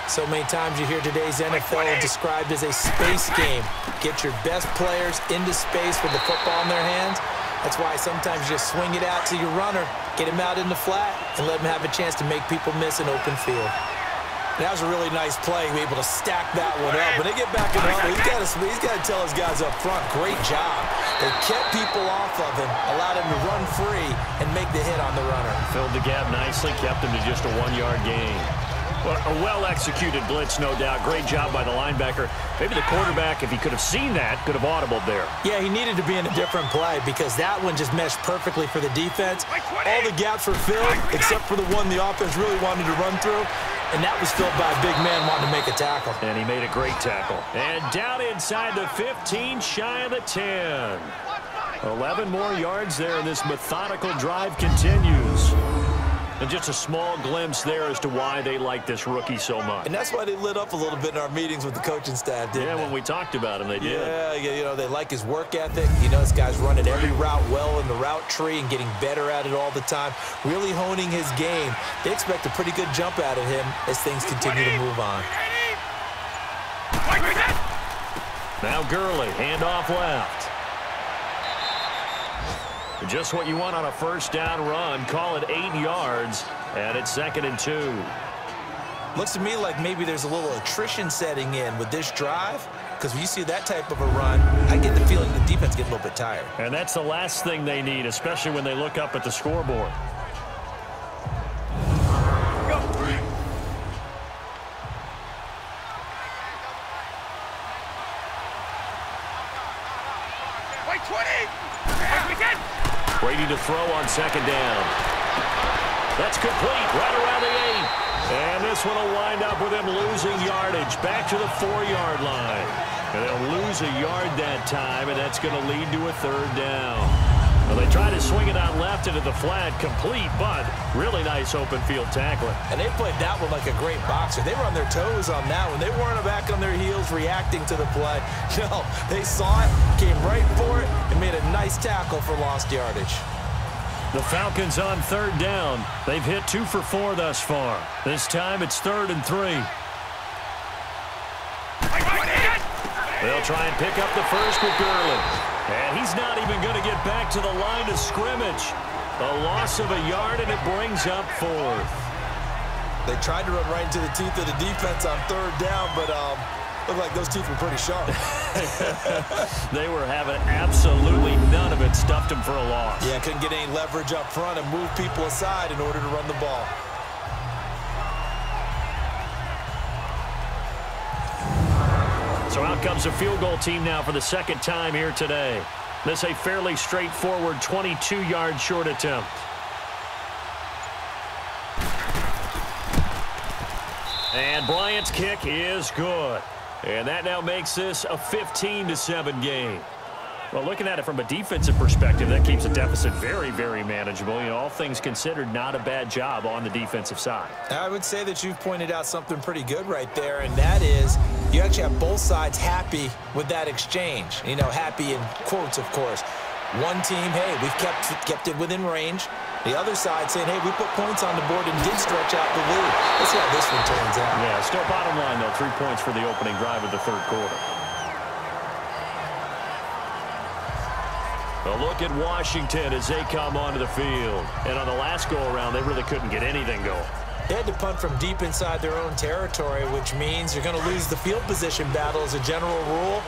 Speaker 4: So many times you hear today's NFL described as a space game. Get your best players into space with the football in their hands. That's why sometimes you just swing it out to your runner, get him out in the flat, and let him have a chance to make people miss an open field. That was a really nice play, be able to stack that one up. When they get back in the huddle, he's got to he's got to tell his guys up front, great job. They kept people off of him, allowed him to run free and make the hit on the runner.
Speaker 3: Filled the gap nicely, kept him to just a one-yard gain. Well, a well-executed blitz, no doubt. Great job by the linebacker. Maybe the quarterback, if he could have seen that, could have audibled there.
Speaker 4: Yeah, he needed to be in a different play because that one just meshed perfectly for the defense. All the gaps were filled except for the one the offense really wanted to run through, and that was filled by a big man wanting to make a tackle.
Speaker 3: And he made a great tackle. And down inside the 15, shy of the 10. 11 more yards there, and this methodical drive continues. And just a small glimpse there as to why they like this rookie so much.
Speaker 4: And that's why they lit up a little bit in our meetings with the coaching staff,
Speaker 3: Yeah,
Speaker 4: they?
Speaker 3: when we talked about him, they did.
Speaker 4: Yeah, yeah, you know, they like his work ethic. You know, this guy's running every route well in the route tree and getting better at it all the time, really honing his game. They expect a pretty good jump out of him as things continue to move on.
Speaker 3: Now Gurley, handoff left. Just what you want on a first down run. Call it eight yards, and it's second and two.
Speaker 4: Looks to me like maybe there's a little attrition setting in with this drive because when you see that type of a run, I get the feeling the defense get a little bit tired.
Speaker 3: And that's the last thing they need, especially when they look up at the scoreboard. To throw on second down. That's complete right around the eight. And this one will wind up with him losing yardage back to the four-yard line. And they'll lose a yard that time, and that's going to lead to a third down. Well, they try to swing it out left into the flat, complete, but really nice open field tackling.
Speaker 4: And they played that one like a great boxer. They were on their toes on that one. They weren't back on their heels reacting to the play. No, they saw it, came right for it, and made a nice tackle for lost yardage.
Speaker 3: The Falcons on third down. They've hit two for four thus far. This time it's third and three. They'll try and pick up the first with Gurley. And he's not even going to get back to the line of scrimmage. A loss of a yard, and it brings up fourth.
Speaker 4: They tried to run right into the teeth of the defense on third down, but um, looked like those teeth were pretty sharp.
Speaker 3: They were having absolutely none of it. Stuffed him for a loss.
Speaker 4: yeah, couldn't get any leverage up front and move people aside in order to run the ball.
Speaker 3: So out comes the field goal team now for the second time here today. This a fairly straightforward 22-yard short attempt. And Bryant's kick is good. And that now makes this a 15 to 7 game. Well, looking at it from a defensive perspective, that keeps the deficit very, very manageable. You know, all things considered, not a bad job on the defensive side.
Speaker 4: I would say that you've pointed out something pretty good right there, and that is you actually have both sides happy with that exchange. You know, happy in quotes, of course. One team, hey, we've kept kept it within range. The other side saying, hey, we put points on the board and did stretch out the lead. Let's see how this one turns out.
Speaker 3: Yeah, still bottom line, though, three points for the opening drive of the third quarter. A look at Washington as they come onto the field. And on the last go-around, they really couldn't get anything going.
Speaker 4: They had to punt from deep inside their own territory, which means you're going to lose the field position battle as a general rule.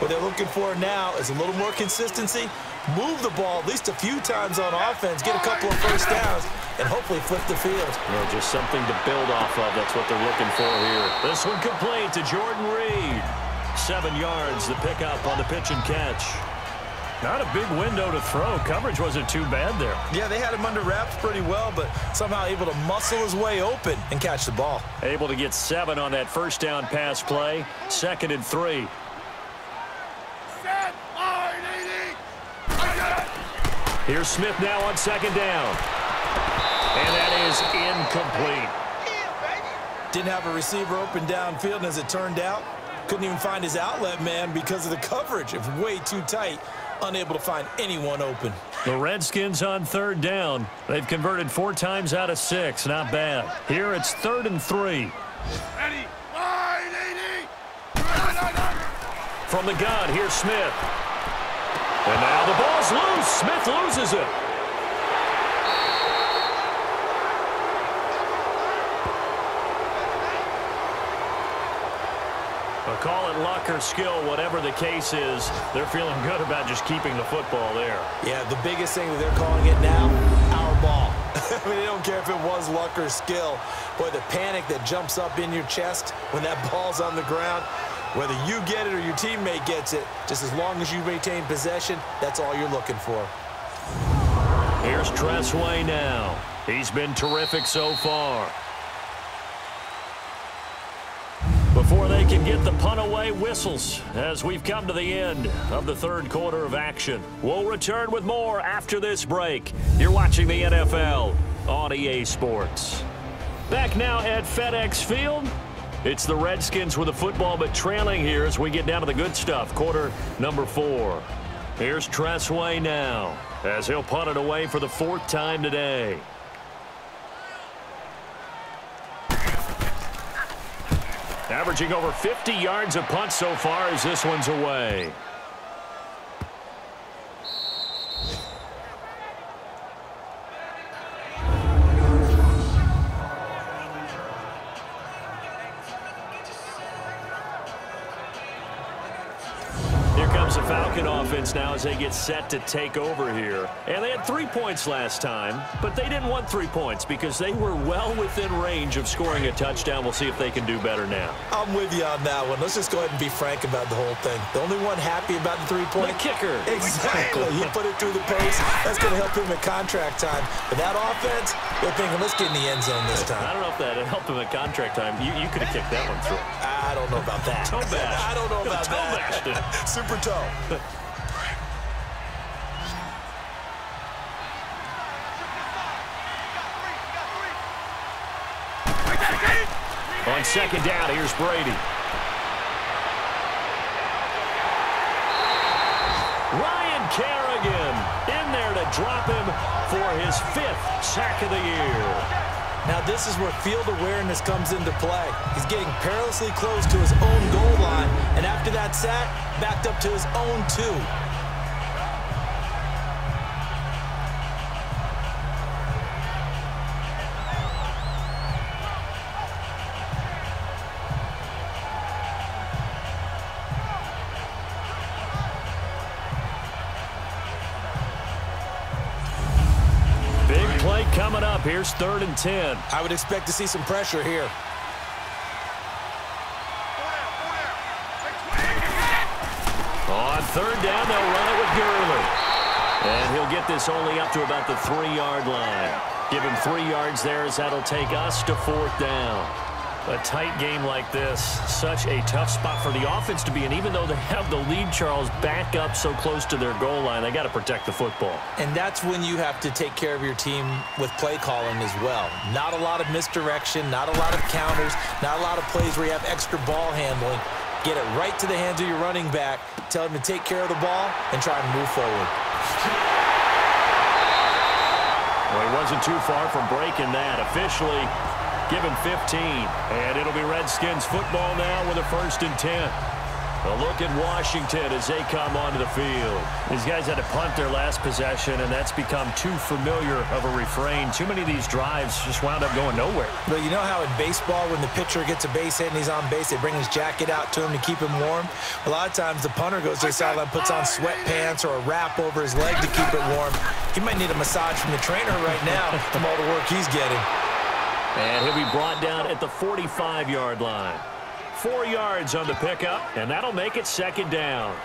Speaker 4: What they're looking for now is a little more consistency, move the ball at least a few times on offense, get a couple of first downs, and hopefully flip the field.
Speaker 3: Know, just something to build off of. That's what they're looking for here. This one complete to Jordan Reed. Seven yards, the pickup on the pitch and catch. Not a big window to throw. Coverage wasn't too bad there.
Speaker 4: Yeah, they had him under wraps pretty well, but somehow able to muscle his way open and catch the ball.
Speaker 3: Able to get seven on that first down pass play. Second and three.
Speaker 2: Set! Line 80! I got it!
Speaker 3: Here's Smith now on second down. And that is incomplete.
Speaker 4: Didn't have a receiver open downfield, and as it turned out, couldn't even find his outlet man because of the coverage. It was way too tight, unable to find anyone open.
Speaker 3: The Redskins on third down. They've converted four times out of six. Not bad. Here it's third and three.
Speaker 2: Ready! Line 80! Line, line, line.
Speaker 3: From the gun, here's Smith. And now the ball's loose. Smith loses it. But call it luck or skill, whatever the case is, they're feeling good about just keeping the football there.
Speaker 4: Yeah, the biggest thing that they're calling it now, our ball. I mean, they don't care if it was luck or skill. Boy, the panic that jumps up in your chest when that ball's on the ground, whether you get it or your teammate gets it, just as long as you maintain possession, that's all you're looking for.
Speaker 3: Here's Tress Way now. He's been terrific so far. Before they can get the punt away, whistles as we've come to the end of the third quarter of action. We'll return with more after this break. You're watching the NFL on EA Sports. Back now at FedEx Field. It's the Redskins with the football, but trailing here as we get down to the good stuff. Quarter number four. Here's Tress Way now as he'll punt it away for the fourth time today. Averaging over 50 yards of punt so far as this one's away. As they get set to take over here. And they had three points last time, but they didn't want three points because they were well within range of scoring a touchdown. We'll see if they can do better now.
Speaker 4: I'm with you on that one. Let's just go ahead and be frank about the whole thing. The only one happy about the three-point?
Speaker 3: The kicker.
Speaker 4: Exactly. he put it through the post. That's going to help him at contract time. But that offense, they're thinking, let's get in the end zone this time.
Speaker 3: I don't know if that helped him at contract time. You, you could have kicked that one through.
Speaker 4: I don't know about that.
Speaker 3: Toe bash.
Speaker 4: I don't know about
Speaker 3: toe
Speaker 4: that. Super toe.
Speaker 3: On second down, here's Brady. Ryan Kerrigan in there to drop him for his fifth sack of the year.
Speaker 4: Now this is where field awareness comes into play. He's getting perilously close to his own goal line, and after that sack, backed up to his own two.
Speaker 3: Here's third and 10.
Speaker 4: I would expect to see some pressure here.
Speaker 3: On third down, they'll run it with Gurley. And he'll get this only up to about the three-yard line. Give him three yards there as that'll take us to fourth down. A tight game like this, such a tough spot for the offense to be in. Even though they have the lead, Charles, back up so close to their goal line, they got to protect the football.
Speaker 4: And that's when you have to take care of your team with play calling as well. Not a lot of misdirection, not a lot of counters, not a lot of plays where you have extra ball handling. Get it right to the hands of your running back, tell him to take care of the ball, and try and move forward.
Speaker 3: Well, he wasn't too far from breaking that. Officially, given 15. And it'll be Redskins football now with a first and 10. A look at Washington as they come onto the field. These guys had to punt their last possession, and that's become too familiar of a refrain. Too many of these drives just wound up going nowhere.
Speaker 4: But you know how in baseball, when the pitcher gets a base hit and he's on base, they bring his jacket out to him to keep him warm? A lot of times the punter goes to the sideline, puts on sweatpants or a wrap over his leg to keep it warm. He might need a massage from the trainer right now from all the work he's getting.
Speaker 3: And he'll be brought down at the 45-yard line. Four yards on the pickup, and that'll make it second down.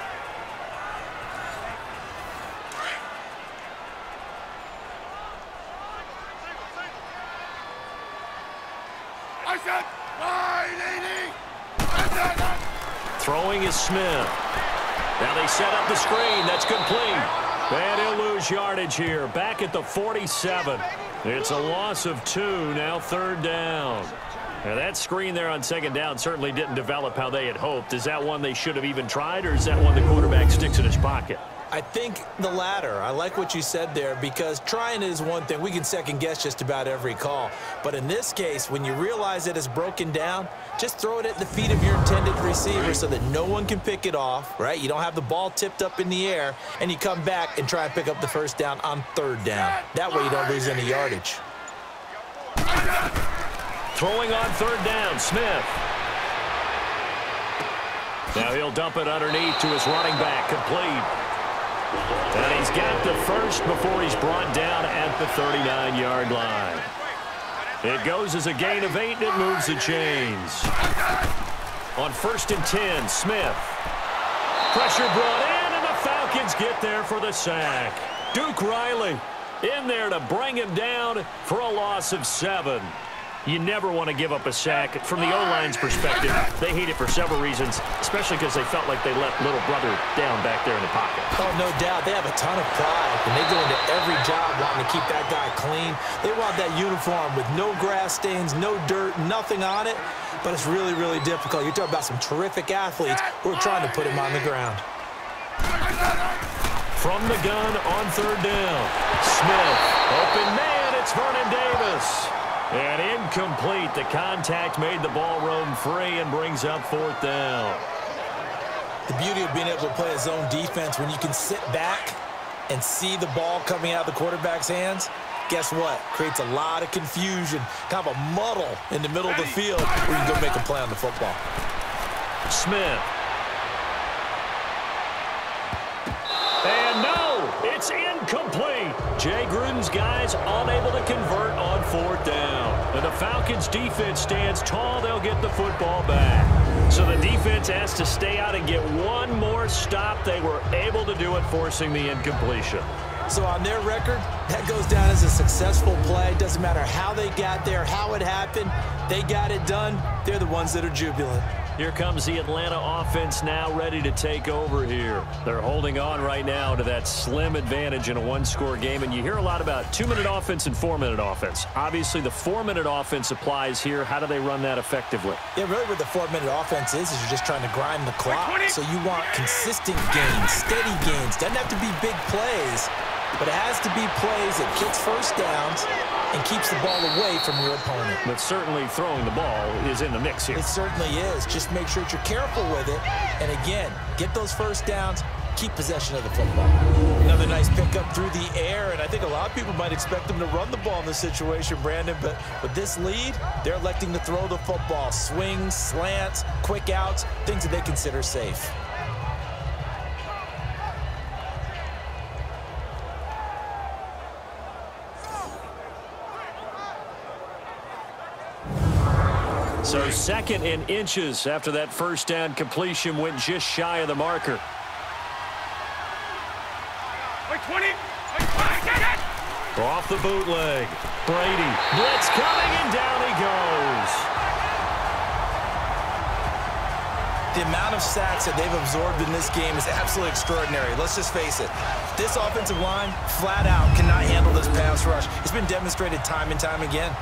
Speaker 3: Throwing is Smith. Now they set up the screen. That's complete. And he'll lose yardage here. Back at the 47. It's a loss of two, now third down. Now that screen there on second down certainly didn't develop how they had hoped. Is that one they should have even tried, or is that one the quarterback sticks in his pocket?
Speaker 4: I think the latter. I like what you said there because trying is one thing. We can second guess just about every call. But in this case, when you realize it is broken down, just throw it at the feet of your intended receiver so that no one can pick it off, right? You don't have the ball tipped up in the air, and you come back and try and pick up the first down on third down. That way you don't lose any yardage.
Speaker 3: Throwing on third down, Smith. Now he'll dump it underneath to his running back, complete. And he's got the first before he's brought down at the 39-yard line. It goes as a gain of eight, and it moves the chains. On first and 10, Smith. Pressure brought in, and the Falcons get there for the sack. Duke Riley in there to bring him down for a loss of seven. You never want to give up a sack. From the O-line's perspective, they hate it for several reasons, especially because they felt like they let little brother down back there in the pocket.
Speaker 4: Oh, no doubt. They have a ton of pride, and they go into every job wanting to keep that guy clean. They want that uniform with no grass stains, no dirt, nothing on it, but it's really, really difficult. You're talking about some terrific athletes who are trying to put him on the ground.
Speaker 3: From the gun on third down, Smith, open man, it's Vernon Davis. And incomplete. The contact made the ball roam free and brings up fourth down.
Speaker 4: The beauty of being able to play a zone defense when you can sit back and see the ball coming out of the quarterback's hands, guess what? Creates a lot of confusion, kind of a muddle in the middle of the field where you can go make a play on the football.
Speaker 3: Smith. And no, it's incomplete. Jay Gruden's guys unable to convert on fourth down. And the Falcons defense stands tall. They'll get the football back. So the defense has to stay out and get one more stop. They were able to do it, forcing the incompletion.
Speaker 4: So on their record, that goes down as a successful play. Doesn't matter how they got there, how it happened. They got it done. They're the ones that are jubilant.
Speaker 3: Here comes the Atlanta offense now ready to take over here. They're holding on right now to that slim advantage in a one-score game, and you hear a lot about two-minute offense and four-minute offense. Obviously, the four-minute offense applies here. How do they run that effectively?
Speaker 4: Yeah, really what the four-minute offense is is you're just trying to grind the clock. So you want consistent gains, steady gains. Doesn't have to be big plays, but it has to be plays that gets first downs and keeps the ball away from your opponent.
Speaker 3: But certainly throwing the ball is in the mix here.
Speaker 4: It certainly is. Just make sure that you're careful with it. And again, get those first downs, keep possession of the football. Another nice pickup through the air, and I think a lot of people might expect them to run the ball in this situation, Brandon, but with this lead, they're electing to throw the football. Swings, slants, quick outs, things that they consider safe.
Speaker 3: So second in inches after that first down completion went just shy of the marker.
Speaker 2: Like 20. Like 20. It!
Speaker 3: Off the bootleg. Brady. Blitz coming and down he goes.
Speaker 4: The amount of sacks that they've absorbed in this game is absolutely extraordinary. Let's just face it. This offensive line, flat out, cannot handle this pass rush. It's been demonstrated time and time again.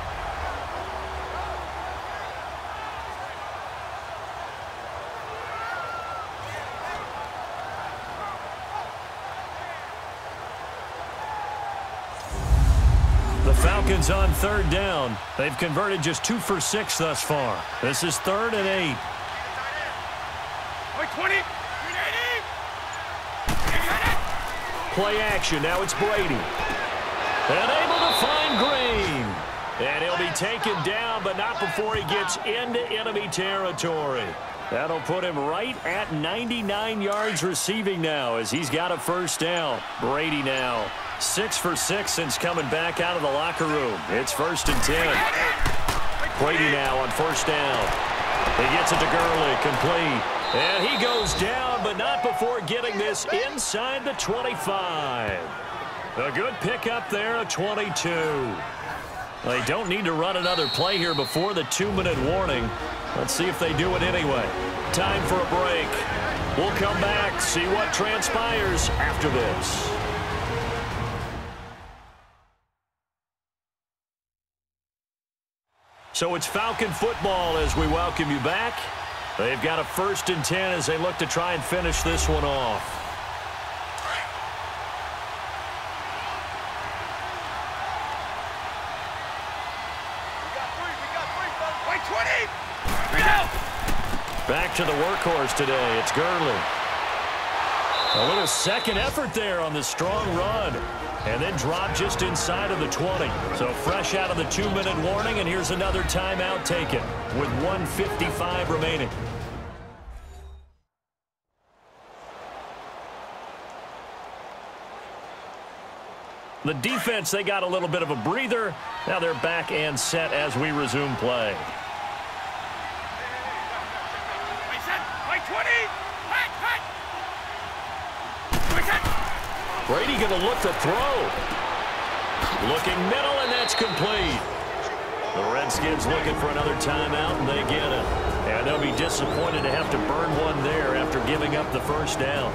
Speaker 3: The Falcons on third down. They've converted just two for six thus far. This is third and eight.
Speaker 2: 20. 380. Get it!
Speaker 3: Play action. Now it's Brady. And able to find Green. And he'll be taken down, but not before he gets into enemy territory. That'll put him right at 99 yards receiving now as he's got a first down. Brady now. Six for six since coming back out of the locker room. It's first and 10. Brady now on first down. He gets it to Gurley, complete. And he goes down, but not before getting this inside the 25. A good pickup there, a 22. They don't need to run another play here before the two-minute warning. Let's see if they do it anyway. Time for a break. We'll come back, see what transpires after this. So it's Falcon football as we welcome you back. They've got a first and 10 as they look to try and finish this one off.
Speaker 2: Like 20. Three out.
Speaker 3: Back to the workhorse today. It's Gurley. A little second effort there on the strong run. And then drop just inside of the 20. So fresh out of the two-minute warning, and here's another timeout taken with 155 remaining. The defense, they got a little bit of a breather. Now they're back and set as we resume play.
Speaker 2: Like set. Like 20. Hot, hot. Like set.
Speaker 3: Brady going to look to throw. Looking middle, and that's complete. The Redskins looking for another timeout, and they get it. And they'll be disappointed to have to burn one there after giving up the first down.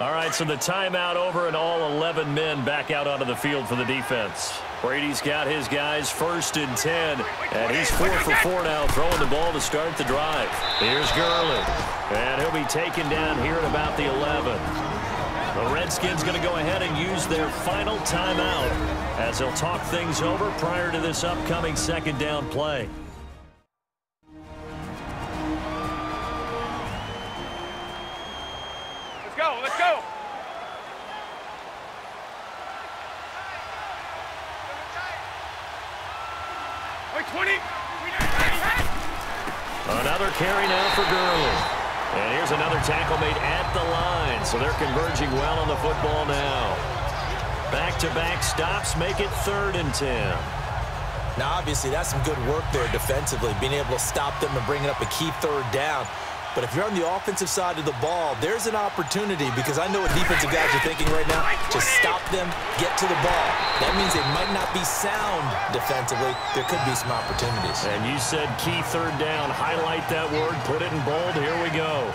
Speaker 3: All right, so the timeout over and all 11 men back out onto the field for the defense. Brady's got his guys first and 10, and he's 4 for 4 now throwing the ball to start the drive. Here's Gurley, and he'll be taken down here at about the 11. The Redskins going to go ahead and use their final timeout as they'll talk things over prior to this upcoming second down play. Third and 10.
Speaker 4: Now, obviously, that's some good work there defensively, being able to stop them and bringing up a key third down. But if you're on the offensive side of the ball, there's an opportunity because I know what defensive guys are thinking right now. Just stop them, get to the ball. That means they might not be sound defensively. There could be some opportunities.
Speaker 3: And you said key third down. Highlight that word. Put it in bold. Here we go.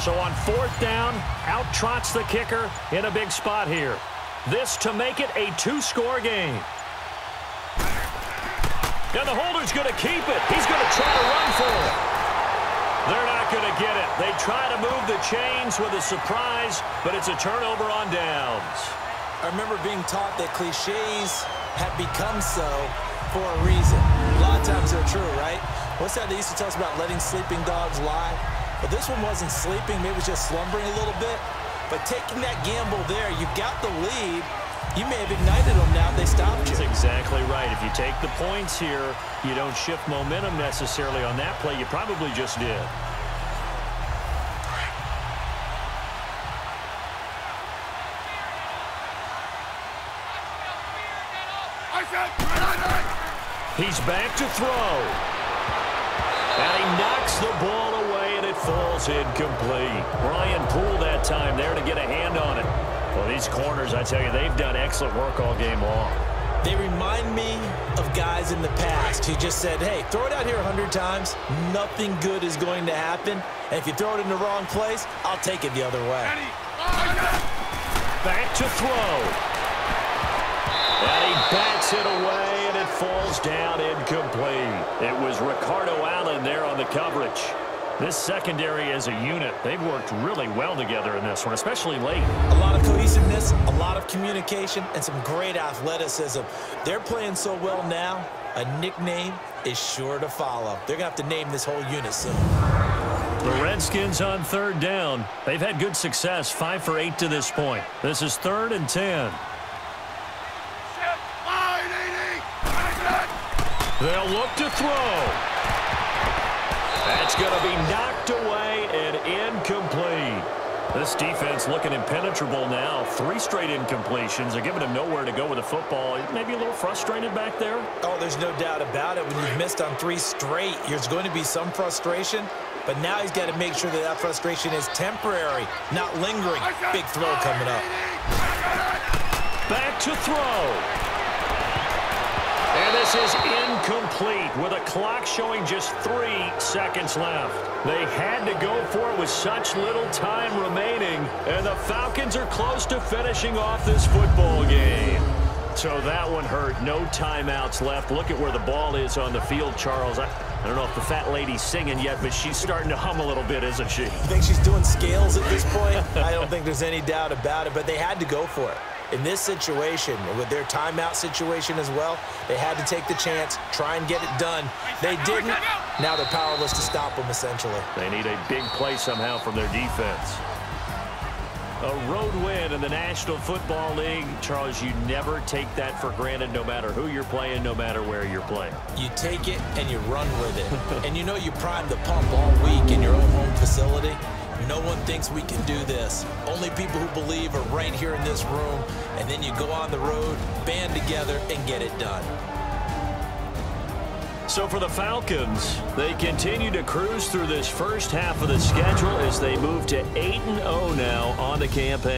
Speaker 3: So on fourth down, out trots the kicker in a big spot here. This to make it a two-score game. And the holder's going to keep it. He's going to try to run for it. They're not going to get it. They try to move the chains with a surprise, but it's a turnover on downs.
Speaker 4: I remember being taught that cliches have become so for a reason. A lot of times they're true, right? What's that they used to tell us about letting sleeping dogs lie? But this one wasn't sleeping. Maybe it was just slumbering a little bit. But taking that gamble there, you got the lead. You may have ignited them now they stopped you.
Speaker 3: That's exactly right. If you take the points here, you don't shift momentum necessarily on that play. You probably just did. He's back to throw. And he knocks the ball away, falls incomplete. Brian Poole that time there to get a hand on it. Well, these corners, I tell you, they've done excellent work all game long.
Speaker 4: They remind me of guys in the past who just said, hey, throw it out here 100 times. Nothing good is going to happen. And if you throw it in the wrong place, I'll take it the other way.
Speaker 3: Back to throw. And he backs it away, and it falls down incomplete. It was Ricardo Allen there on the coverage. This secondary as a unit, they've worked really well together in this one, especially late.
Speaker 4: A lot of cohesiveness, a lot of communication, and some great athleticism. They're playing so well now, a nickname is sure to follow. They're going to have to name this whole unit soon.
Speaker 3: The Redskins on third down. They've had good success, five for eight to this point. This is third and 10. They'll look to throw. That's going to be knocked away and incomplete. This defense looking impenetrable now. Three straight incompletions. They're giving him nowhere to go with the football. Maybe a little frustrated back there?
Speaker 4: Oh, there's no doubt about it. When you've missed on three straight, there's going to be some frustration. But now he's got to make sure that that frustration is temporary, not lingering. Big throw coming up.
Speaker 3: Back to throw. And this is incomplete with a clock showing just three seconds left. They had to go for it with such little time remaining, and the Falcons are close to finishing off this football game. So that one hurt. No timeouts left. Look at where the ball is on the field, Charles. I, I don't know if the fat lady's singing yet, but she's starting to hum a little bit, isn't she?
Speaker 4: You think she's doing scales at this point? I don't think there's any doubt about it, but they had to go for it in this situation, with their timeout situation as well, they had to take the chance, try and get it done. They didn't. Now they're powerless to stop them, essentially.
Speaker 3: They need a big play somehow from their defense. A road win in the National Football League. Charles, you never take that for granted no matter who you're playing, no matter where you're playing.
Speaker 4: You take it and you run with it. and you know you prime the pump all week in your own home facility. No one thinks we can do this. Only people who believe are right here in this room. And then you go on the road, band together, and get it done.
Speaker 3: So for the Falcons, they continue to cruise through this first half of the schedule as they move to 8-0 now on the campaign.